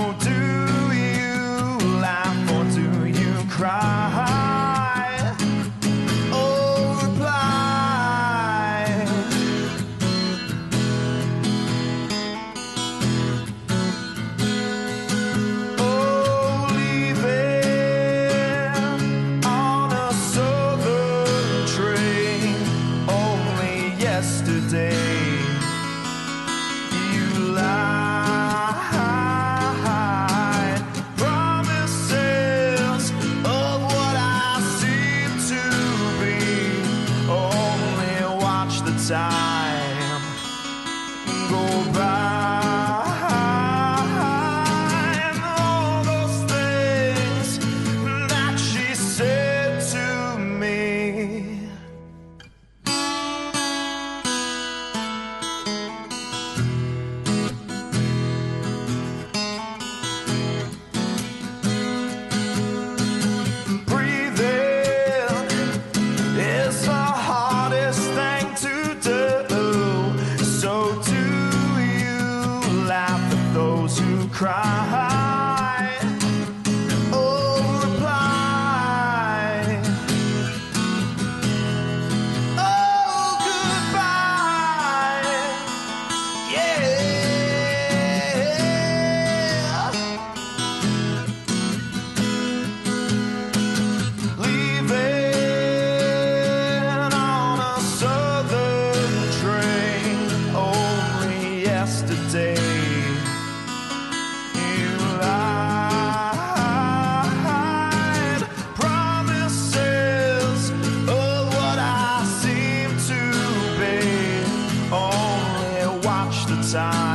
no side. cry. Oh, reply. Oh, goodbye. Yeah. Leaving on a southern train only yesterday. time.